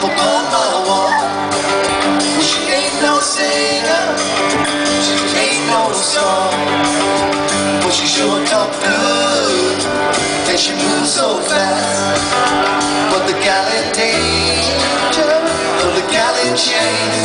people she ain't no singer, she ain't no song. But she sure talk good, and she moves so fast. But the gallant danger of the gallant.